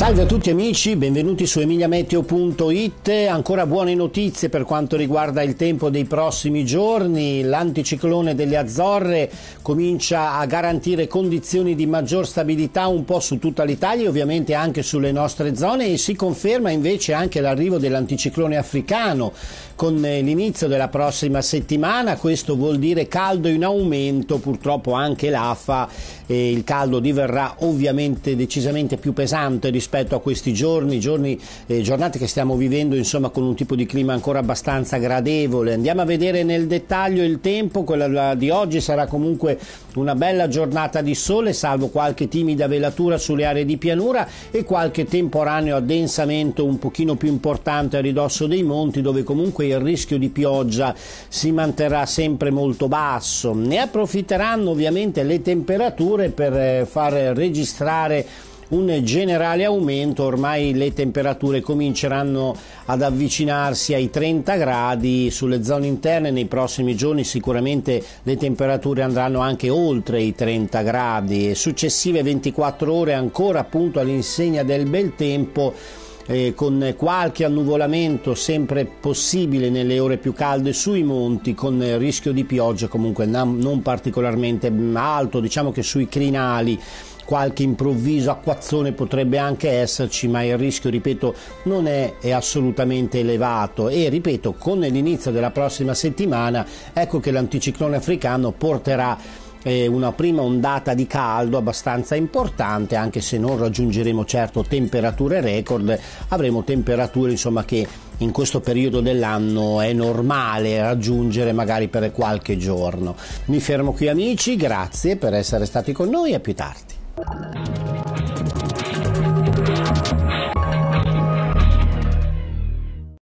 Salve a tutti amici, benvenuti su emiliameteo.it. Ancora buone notizie per quanto riguarda il tempo dei prossimi giorni. L'anticiclone delle Azzorre comincia a garantire condizioni di maggior stabilità un po' su tutta l'Italia e ovviamente anche sulle nostre zone e si conferma invece anche l'arrivo dell'anticiclone africano con l'inizio della prossima settimana. Questo vuol dire caldo in aumento, purtroppo anche l'AFA e il caldo diverrà ovviamente decisamente più pesante rispetto rispetto a questi giorni, giorni eh, giornate che stiamo vivendo insomma con un tipo di clima ancora abbastanza gradevole. Andiamo a vedere nel dettaglio il tempo, quella di oggi sarà comunque una bella giornata di sole, salvo qualche timida velatura sulle aree di pianura e qualche temporaneo addensamento un pochino più importante a ridosso dei monti, dove comunque il rischio di pioggia si manterrà sempre molto basso. Ne approfitteranno ovviamente le temperature per eh, far registrare un generale aumento, ormai le temperature cominceranno ad avvicinarsi ai 30 gradi sulle zone interne, nei prossimi giorni sicuramente le temperature andranno anche oltre i 30 gradi. E successive 24 ore ancora appunto all'insegna del bel tempo eh, con qualche annuvolamento sempre possibile nelle ore più calde sui monti con rischio di pioggia comunque non particolarmente alto, diciamo che sui crinali. Qualche improvviso acquazzone potrebbe anche esserci, ma il rischio, ripeto, non è, è assolutamente elevato. E ripeto, con l'inizio della prossima settimana, ecco che l'anticiclone africano porterà una prima ondata di caldo abbastanza importante, anche se non raggiungeremo certo temperature record, avremo temperature insomma che in questo periodo dell'anno è normale raggiungere magari per qualche giorno. Mi fermo qui amici, grazie per essere stati con noi a più tardi.